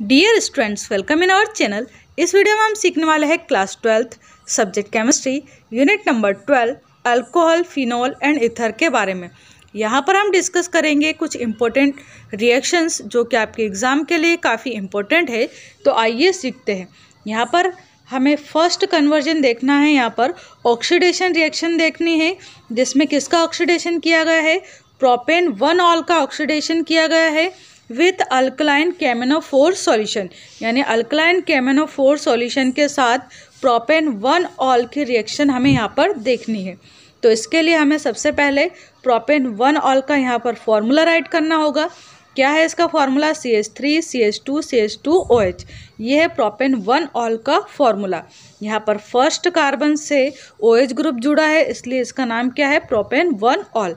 Dear students welcome in our channel इस video में हम सीखने वाले हैं class twelfth subject chemistry unit number twelve alcohol phenol and ether के बारे में। यहाँ पर हम डिस्कस करेंगे कुछ इम्पोर्टेंट रिएक्शंस जो कि आपके एग्ज़ाम के लिए काफ़ी इम्पोर्टेंट है। तो आइए सीखते हैं। यहाँ पर हमें फ़र्स्ट कन्वर्जन देखना है। यहाँ पर ऑक्सीडेशन रिएक्शन देखनी है, जिसमें किसका ऑक्सीडेशन किया गया है? प्रोपेन वन ऑल का ऑक्सीडेशन किया गया है। विथ अल्कलाइन कैमेनोफोर सॉल्यूशन यानी अल्कलाइन कैमेनोफोर सॉल्यूशन के साथ प्रोपेन वन ऑल की रिएक्शन हमें यहाँ पर देखनी है। तो इसके लिए हमें सबसे पहले प्रोपेन वन ऑल का यहाँ पर फॉर्मूला राइट करना होगा। क्या है इसका formula C H three C H two C H two O H ये है प्रोपेन वन ऑल का फॉर्मूला यहाँ पर फ़र्स्ट कार्बन से ओ एच ग्रुप जुड़ा है, इसलिए इसका नाम क्या है? प्रोपेन वन ऑल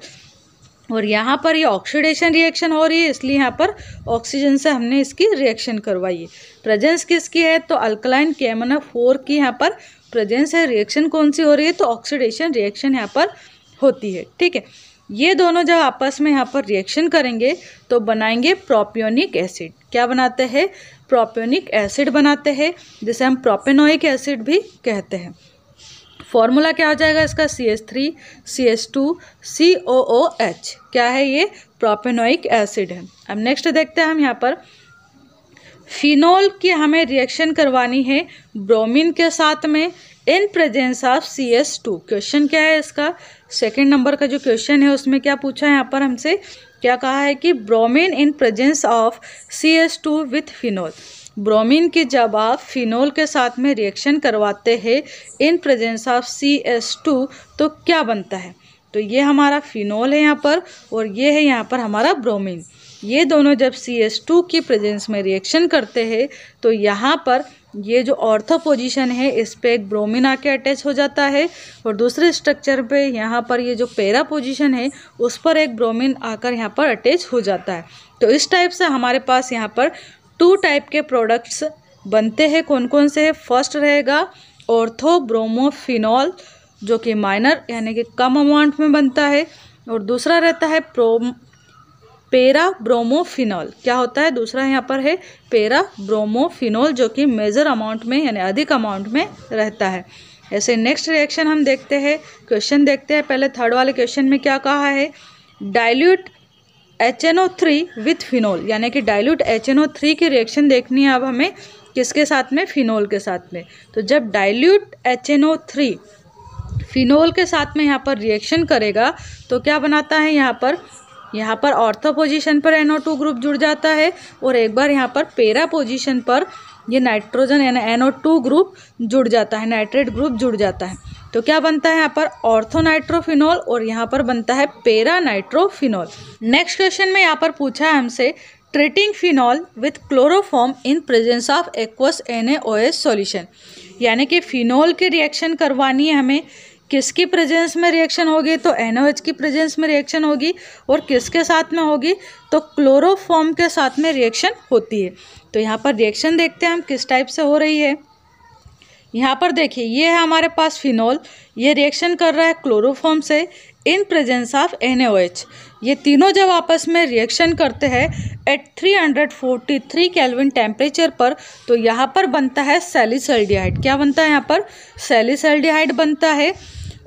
और यहाँ पर ये ऑक्सीडेशन रिएक्शन हो रही है, इसलिए यहाँ पर ऑक्सीजन से हमने इसकी रिएक्शन करवाई है। प्रेजेंस किसकी है? तो अल्कलाइन केमना फोर की यहाँ पर प्रेजेंस है। रिएक्शन कौन सी हो रही है? तो ऑक्सीडेशन रिएक्शन यहाँ पर होती है, ठीक है? ये दोनों जब आपस में यहाँ पर रिएक्शन करेंगे तो बनाएँगे प्रोपियोनिक एसिड क्या बनाते हैं? प्रोपियोनिक एसिड बनाते हैं, जिसे हम प्रोपेनोइक एसिड भी कहते हैं। फॉर्मूला क्या हो जाएगा इसका? C S three C S two C O O H क्या है ये? प्रोपेनोइक एसिड है। अब नेक्स्ट देखते हैं हम यहाँ पर। फिनोल की हमें रिएक्शन करवानी है ब्रोमीन के साथ में in presence of C S two question क्या है इसका? सेकेंड नंबर का जो क्वेश्चन है, उसमें क्या पूछा है यहाँ पर हमसे? क्या कहा है कि bromine in presence of C S two with phenol bromine की जब आप फिनोल के साथ में रिएक्शन करवाते हैं, in presence of C S two तो क्या बनता है? तो ये हमारा फिनोल है यहाँ पर और ये है यहाँ पर हमारा ब्रोमीन। ये दोनों जब सी एस टू की प्रेजेंस में रिएक्शन करते हैं तो यहाँ पर ये जो ऑर्थो पोजीशन है, इस पे एक ब्रोमीन आके अटैच हो जाता है और दूसरे स्ट्रक्चर पे यहाँ पर ये जो पेरा पोजीशन है, उस पर एक ब्रोमीन आकर यहाँ पर अटैच हो जाता है। तो इस टाइप से हमारे पास यहाँ पर टू टाइप के प्रोडक्ट्स बनते हैं। कौन कौन से है? फ़र्स्ट रहेगा ऑर्थो ब्रोमोफिनॉल जो कि माइनर, यानी कि कम अमाउंट में बनता है। और दूसरा रहता है प्रो पेरा ब्रोमोफिनॉल क्या होता है? दूसरा यहाँ पर है पेरा ब्रोमोफिनॉल जो कि मेजर अमाउंट में, यानी अधिक अमाउंट में रहता है। ऐसे नेक्स्ट रिएक्शन हम देखते हैं। क्वेश्चन देखते हैं। पहले थर्ड वाले क्वेश्चन में क्या कहा है? Dilute H N O three with phenol यानी कि dilute H N O three की रिएक्शन देखनी है अब हमें किसके साथ में? फिनोल के साथ में। तो जब dilute H N O three phenol के साथ में यहाँ पर रिएक्शन करेगा तो क्या बनाता है यहाँ पर? यहाँ पर ऑर्थो पोजीशन पर एनओ टू ग्रुप जुड़ जाता है और एक बार यहाँ पर पेरा पोजीशन पर ये नाइट्रोजन यानी एनओ टू ग्रुप जुड़ जाता है नाइट्रेट ग्रुप जुड़ जाता है। तो क्या बनता है यहाँ पर? ऑर्थोनाइट्रोफिनॉल और यहाँ पर बनता है पेरा नाइट्रोफिनॉल नेक्स्ट क्वेश्चन में यहाँ पर पूछा है हमसे, treating phenol with chloroform in presence of aqueous N solution यानी कि फिनॉल की रिएक्शन करवानी है हमें। किसकी प्रेजेंस में रिएक्शन होगी? तो एन की प्रेजेंस में रिएक्शन होगी और किसके साथ में होगी? तो क्लोरोफॉर्म के साथ में रिएक्शन होती है। तो यहाँ पर रिएक्शन देखते हैं हम किस टाइप से हो रही है। यहाँ पर देखिए, ये है हमारे पास फिनॉल। ये रिएक्शन कर रहा है क्लोरोफॉर्म से इन प्रेजेंस ऑफ़ एन ये तीनों जब आपस में रिएक्शन करते हैं एट 343 केल्विन टेम्परेचर पर तो यहाँ पर बनता है सेलिसल्डिहाइड क्या बनता है यहाँ पर? सेलिसल्डिहाइड बनता है।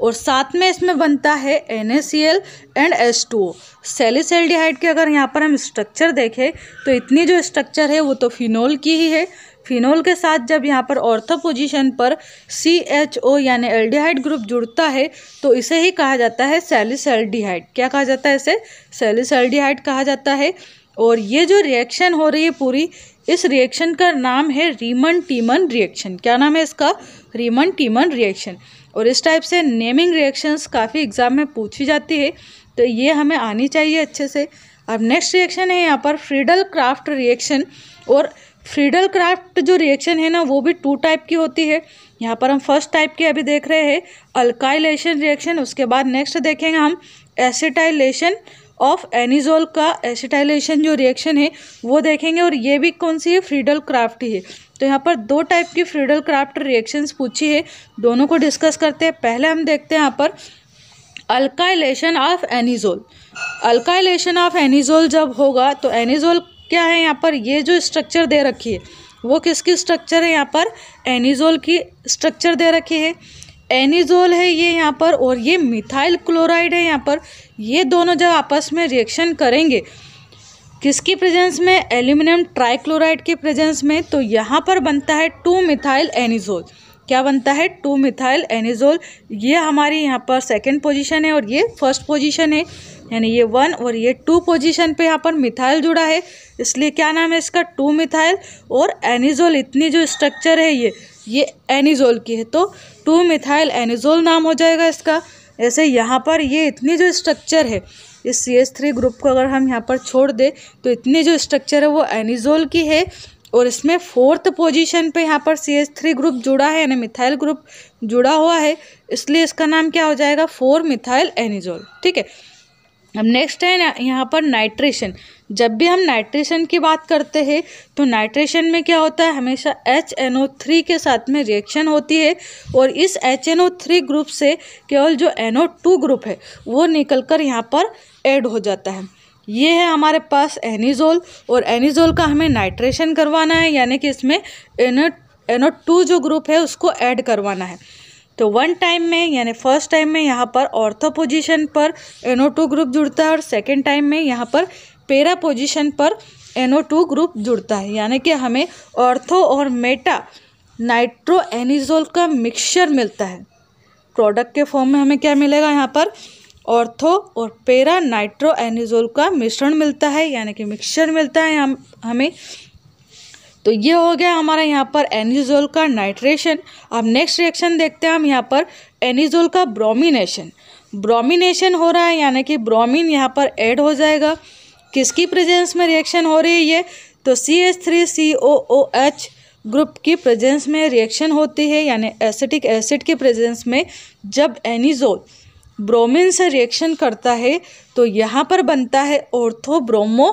और साथ में इसमें बनता है N A C L and S two O salicylaldehyde के अगर यहाँ पर हम स्ट्रक्चर देखें तो इतनी जो स्ट्रक्चर है, वो तो फिनोल की ही है। फिनोल के साथ जब यहाँ पर ऑर्थो पोजीशन पर सी एच ओ यानी एल्डिहाइड ग्रुप जुड़ता है तो इसे ही कहा जाता है सेलिसल्डिहाइड क्या कहा जाता है इसे? सेलिसल्डिहाइड कहा जाता है। और ये जो रिएक्शन हो रही है पूरी इस रिएक्शन का नाम है रीमन टीमन रिएक्शन क्या नाम है इसका? रीमन टीमन रिएक्शन और इस टाइप से नेमिंग रिएक्शंस काफ़ी एग्ज़ाम में पूछी जाती है तो ये हमें आनी चाहिए अच्छे से। अब नेक्स्ट रिएक्शन है यहाँ पर फ्रीडल क्राफ्ट रिएक्शन और फ्रीडल क्राफ्ट जो रिएक्शन है ना, वो भी टू टाइप की होती है। यहाँ पर हम फ़र्स्ट टाइप की अभी देख रहे हैं अल्काइलेशन रिएक्शन उसके बाद नेक्स्ट देखेंगे हम एसिटाइलेशन ऑफ़ एनिजोल का एसिटाइलेशन जो रिएक्शन है, वो देखेंगे और ये भी कौन सी है? फ्रीडल क्राफ्ट ही है। तो यहाँ पर दो टाइप की फ्रीडल क्राफ्ट रिएक्शंस पूछी है। दोनों को डिस्कस करते हैं। पहले हम देखते हैं यहाँ पर alkylation of anisole alkylation of anisole जब होगा तो एनिजोल क्या है यहाँ पर? ये जो स्ट्रक्चर दे रखी है, वो किसकी स्ट्रक्चर है यहाँ पर? एनिजोल की स्ट्रक्चर दे रखी है। एनिजोल है ये यहाँ पर और ये मिथाइल क्लोराइड है यहाँ पर। ये दोनों जब आपस में रिएक्शन करेंगे, किसकी प्रेजेंस में? एल्यूमिनियम ट्राइक्लोराइड के प्रेजेंस में। तो यहाँ पर बनता है टू मिथाइल एनिजोल क्या बनता है? टू मिथाइल एनिजोल ये हमारी यहाँ पर सेकेंड पोजीशन है और ये फ़र्स्ट पोजीशन है। यानी ये वन और ये टू पोजीशन पे यहाँ पर मिथाइल जुड़ा है। इसलिए क्या नाम है इसका? टू मिथाइल और एनिजोल। इतनी जो स्ट्रक्चर है ये ये एनिजोल की है। तो टू मिथाइल एनिजोल नाम हो जाएगा इसका। ऐसे यहाँ पर ये इतनी जो स्ट्रक्चर है, इस सी एस थ्री ग्रुप को अगर हम यहाँ पर छोड़ दें तो इतनी जो स्ट्रक्चर है वो एनिजोल की है। और इसमें फोर्थ पोजीशन पे यहाँ पर सी एस थ्री ग्रुप जुड़ा है, यानी मिथाइल ग्रुप जुड़ा हुआ है। इसलिए इसका नाम क्या हो जाएगा? Four methyl anisole. ठीक है? अब नेक्स्ट है यहाँ पर नाइट्रेशन जब भी हम नाइट्रेशन की बात करते हैं तो नाइट्रेशन में क्या होता है? हमेशा एच एन ओ थ्री के साथ में रिएक्शन होती है और इस H N O three group से केवल जो एन ओ टू ग्रुप है, वो निकल कर यहाँ पर ऐड हो जाता है. ये है हमारे पास एनिजोल और एनिजोल का हमें नाइट्रेशन करवाना है, यानी कि इसमें एनो एनो टू जो ग्रुप है, उसको ऐड करवाना है. तो वन टाइम में, यानी फ़र्स्ट टाइम में यहाँ पर ऑर्थो पोजीशन पर एनो टू ग्रुप जुड़ता है और सेकेंड टाइम में यहाँ पर पेरा पोजीशन पर एनो टू ग्रुप जुड़ता है। यानी कि हमें ऑर्थो और मेटा नाइट्रो एनिजोल का मिक्सचर मिलता है। प्रोडक्ट के फॉर्म में हमें क्या मिलेगा यहाँ पर? ऑर्थो और पेरा नाइट्रो एनिजोल का मिश्रण मिलता है। यानी कि मिक्सचर मिलता है हम हमें। तो ये हो गया हमारा यहाँ पर एनिजोल का नाइट्रेशन। अब नेक्स्ट रिएक्शन देखते हैं हम यहाँ पर एनिजोल का ब्रोमिनेशन। ब्रोमिनेशन हो रहा है, यानी कि ब्रोमिन यहाँ पर ऐड हो जाएगा। किसकी प्रेजेंस में रिएक्शन हो रही है ये? तो C H three C O O H group की प्रेजेंस में रिएक्शन होती है, यानी एसिटिक एसिड की प्रेजेंस में। जब एनिजोल ब्रोमिन से रिएक्शन करता है तो यहाँ पर बनता है ऑर्थोब्रोमो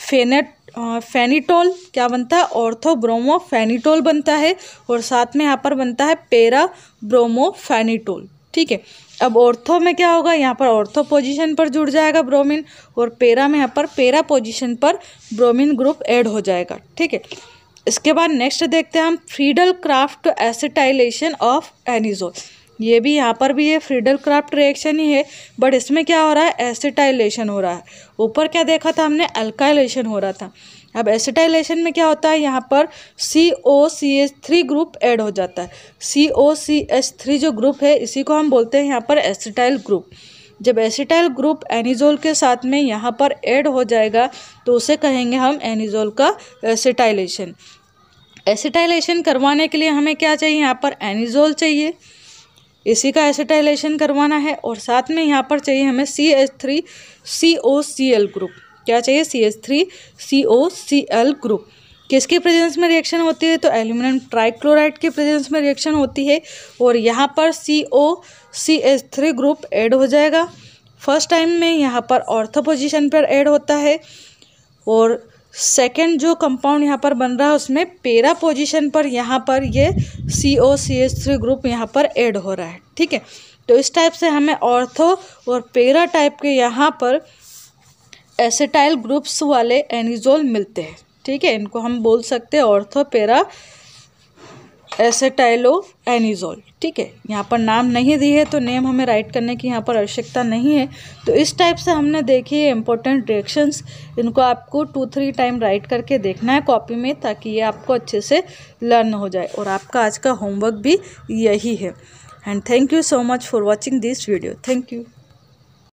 फेनेट फेनिटोल क्या बनता है? ऑर्थो ब्रोमो फेनिटोल बनता है और साथ में यहाँ पर बनता है पेरा ब्रोमो फेनिटोल ठीक है? अब ऑर्थो में क्या होगा? यहाँ पर ऑर्थो पोजीशन पर जुड़ जाएगा ब्रोमीन और पेरा में यहाँ पर पेरा पोजीशन पर ब्रोमीन ग्रुप ऐड हो जाएगा, ठीक है? इसके बाद नेक्स्ट देखते हैं हम Friedel Crafts acetylation of anisole ये भी यहाँ पर भी ये फ्रीडल क्राफ्ट रिएक्शन ही है बट इसमें क्या हो रहा है? एसिटाइलेशन हो रहा है। ऊपर क्या देखा था हमने? अल्काइलेशन हो रहा था। अब एसिटाइलेशन में क्या होता है? यहाँ पर C O C H three group add हो जाता है। C O C H three जो ग्रुप है, इसी को हम बोलते हैं यहाँ पर एसिटाइल ग्रुप जब एसिटाइल ग्रुप एनिजोल के साथ में यहाँ पर ऐड हो जाएगा तो उसे कहेंगे हम एनिजोल का एसिटाइलेशन एसिटाइलेशन करवाने के लिए हमें क्या चाहिए? यहाँ पर एनिजोल चाहिए। इसी का एसिटाइलेशन करवाना है और साथ में यहाँ पर चाहिए हमें C H three C O C L group क्या चाहिए? C H three C O C L group किसके प्रेजेंस में रिएक्शन होती है? तो एल्यूमिनियम ट्राइक्लोराइड के प्रेजेंस में रिएक्शन होती है और यहाँ पर C O C H three group add हो जाएगा। फ़र्स्ट टाइम में यहाँ पर ऑर्थो पोजिशन पर ऐड होता है और सेकेंड जो कंपाउंड यहाँ पर बन रहा है, उसमें पेरा पोजीशन पर यहाँ पर ये C O C H three group यहाँ पर ऐड हो रहा है, ठीक है? तो इस टाइप से हमें ऑर्थो और पेरा टाइप के यहाँ पर एसेटाइल ग्रुप्स वाले एनिजोल मिलते हैं, ठीक है? इनको हम बोल सकते हैं ऑर्थो पेरा एसेटाइलो एनिजोल ठीक है? यहाँ पर नाम नहीं दी है तो नेम हमें राइट करने की यहाँ पर आवश्यकता नहीं है। तो इस टाइप से हमने देखी है इंपॉर्टेंट रिएक्शंस इनको आपको टू थ्री टाइम राइट करके देखना है कॉपी में, ताकि ये आपको अच्छे से लर्न हो जाए। और आपका आज का होमवर्क भी यही है। And thank you so much for watching this video thank you